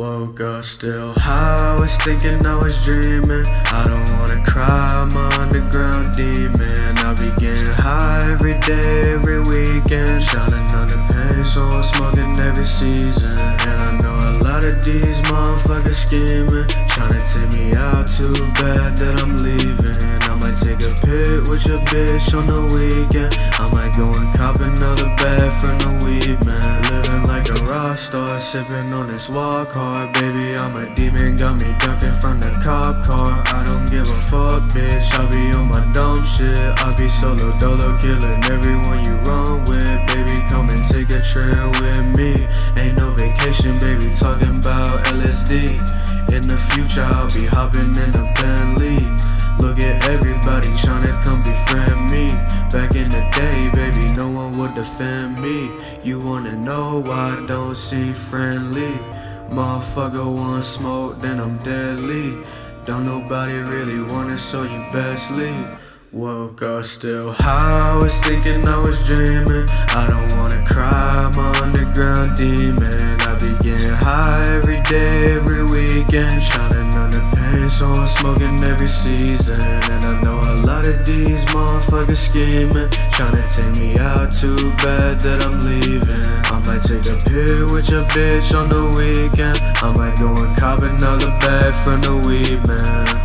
Woke up still high, I was thinking I was dreaming. I don't wanna cry, I'm an underground demon. I be getting high every day, every weekend. Shining on the pain, so I'm smoking every season. And I know a lot of these motherfuckers scheming. Trying to take me out too bad that I'm leaving. I might take a pit with your bitch on the weekend. I might go and cop another bag from the weed star, sipping on this hard. Baby, I'm a demon, got me ducking from the cop car. I don't give a fuck, bitch. I be on my dumb shit. I be solo dolo, killing everyone you run with. Baby, come and take a trip with me. Ain't no vacation, baby, talking about LSD. In the future, I'll be hopping in a Bentley. Look at everybody trying to come befriend me. Back in the day, baby, no one would defend me. You wanna know why I don't seem friendly? Motherfucker want smoke, then I'm deadly. Don't nobody really want it, so you best leave. Woke up still high, I was thinking I was dreaming. I don't wanna cry, I'm underground demon. I be getting high every day, every weekend. So I'm smoking every season. And I know a lot of these motherfuckers scheming. Trying to take me out too bad that I'm leaving. I might take a pic with your bitch on the weekend. I might go and cop another bag from the weed man.